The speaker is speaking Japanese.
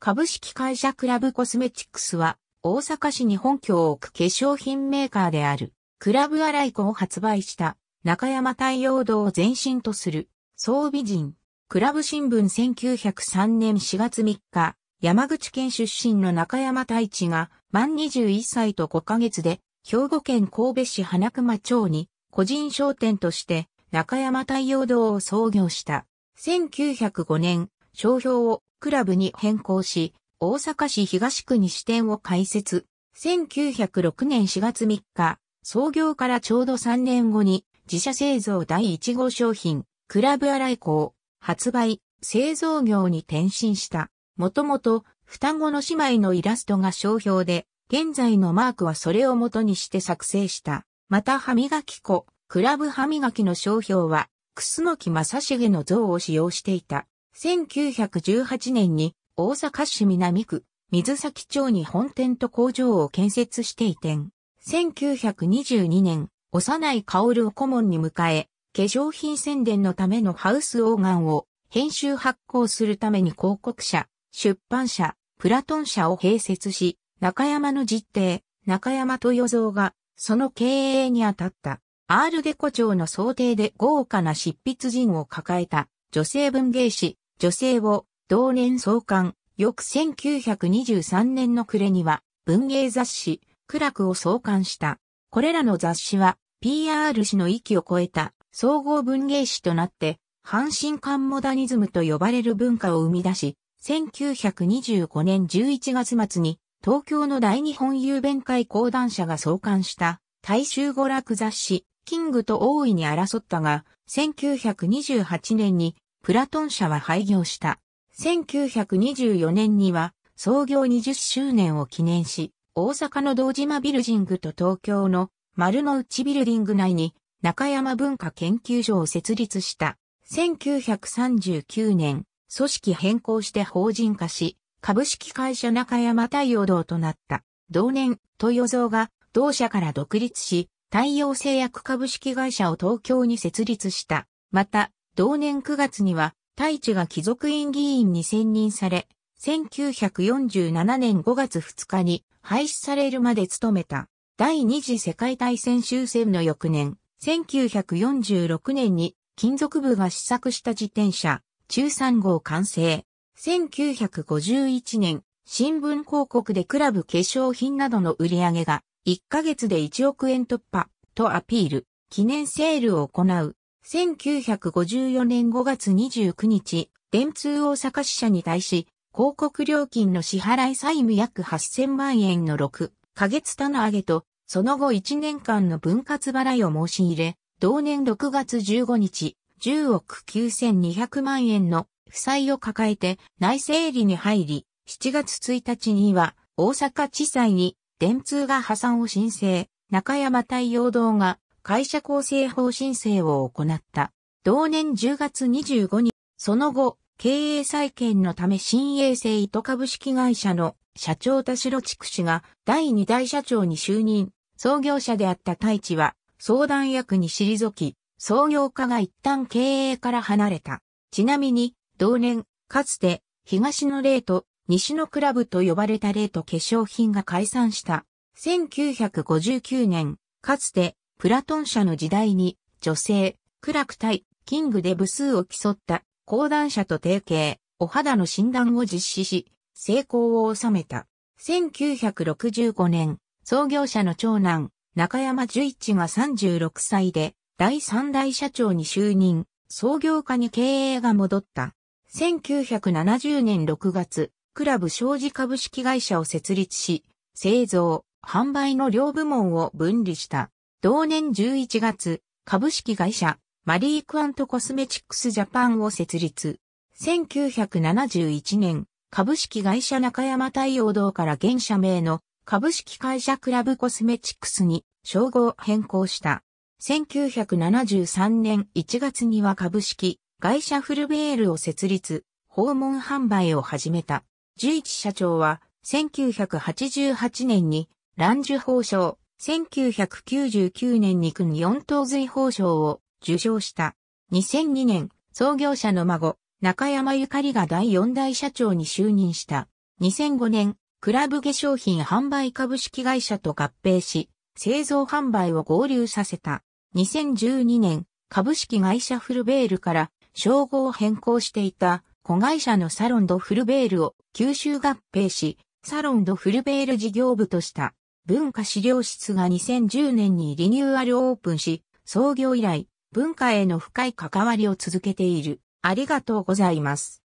株式会社クラブコスメチックスは大阪市に本拠を置く化粧品メーカーである。クラブアライコを発売した。中山太陽堂を前身とする。総美人。クラブ新聞1903年4月3日、山口県出身の中山太一が。満21歳と5ヶ月で。兵庫県神戸市花熊町に。個人商店として。中山太陽堂を創業した。1905年、商標をクラブに変更し、大阪市東区に支店を開設。1906年4月3日、創業からちょうど3年後に自社製造第1号商品、クラブアライコを発売、製造業に転身した。もともと、双子の姉妹のイラストが商標で、現在のマークはそれを元にして作成した。また歯磨き粉、クラブ歯磨きの商標は、楠木正成の像を使用していた。1918年に大阪市南区、水崎町に本店と工場を建設して移転。1922年、幼い薫を顧問に迎え、化粧品宣伝のためのハウスオーガンを編集発行するために広告社、出版社、プラトン社を併設し、中山の実弟、中山豊蔵がその経営に当たった。アールデコ町の想定で豪華な執筆陣を抱えた女性文芸誌、女性を同年創刊、翌1923年の暮れには文芸雑誌、苦楽を創刊した。これらの雑誌は PR 誌の域を超えた総合文芸誌となって、阪神間モダニズムと呼ばれる文化を生み出し、1925年11月末に東京の大日本郵便会講談社が創刊した大衆娯楽雑誌キングと大いに争ったが、1928年にプラトン社は廃業した。1924年には創業20周年を記念し、大阪の堂島ビルジングと東京の丸の内ビルディング内に中山文化研究所を設立した。1939年、組織変更して法人化し、株式会社中山太陽堂となった。同年、豊蔵が同社から独立し、太陽製薬株式会社を東京に設立した。また、同年9月には、太一が貴族院議員に選任され、1947年5月2日に廃止されるまで務めた。第二次世界大戦終戦の翌年、1946年に金属部が試作した自転車、中3号完成。1951年、新聞広告でクラブ化粧品などの売り上げが1ヶ月で1億円突破とアピール、記念セールを行う。1954年5月29日、電通大阪支社に対し、広告料金の支払い債務約8000万円の6ヶ月棚上げとその後1年間の分割払いを申し入れ、同年6月15日、10億9200万円の負債を抱えて内整理に入り、7月1日には大阪地裁に電通が破産を申請、中山太陽堂が会社構成法申請を行った。同年10月25日、その後、経営再建のため新衛星糸株式会社の社長田代畜氏が第2代社長に就任。創業者であった太一は相談役に退き、創業家が一旦経営から離れた。ちなみに、同年、かつて東の霊と西のクラブと呼ばれた霊と化粧品が解散した。1959年、かつてプラトン社の時代に女性、クラク対キングで部数を競った講談社と提携、お肌の診断を実施し、成功を収めた。1965年、創業者の長男、中山十一が36歳で、第三代社長に就任、創業家に経営が戻った。1970年6月、クラブ商事株式会社を設立し、製造、販売の両部門を分離した。同年11月、株式会社、マリークアントコスメチックスジャパンを設立。1971年、株式会社中山太陽堂から現社名の株式会社クラブコスメチックスに称号変更した。1973年1月には株式会社フルベールを設立、訪問販売を始めた。十一社長は1988年にランジュ法賞、1999年に君四等随法賞を受賞した。2002年、創業者の孫、中山ゆかりが第四代社長に就任した。2005年、クラブ化粧品販売株式会社と合併し、製造販売を合流させた。2012年、株式会社フルベールから称号を変更していた子会社のサロンドフルベールを吸収合併し、サロンドフルベール事業部とした文化資料室が2010年にリニューアルオープンし、創業以来、文化への深い関わりを続けている。ありがとうございます。